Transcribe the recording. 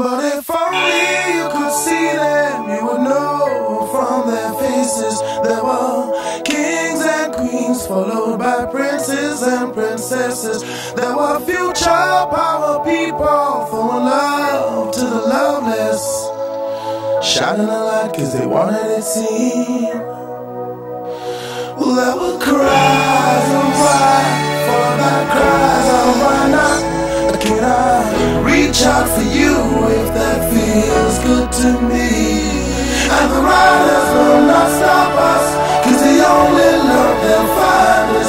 But if only you could see them, you would know from their faces there were kings and queens, followed by princes and princesses. There were future power people from love to the loveless, shining a light because they wanted it seen. Well, there would cry. to be. And the riders will not stop us, cause the only love they'll find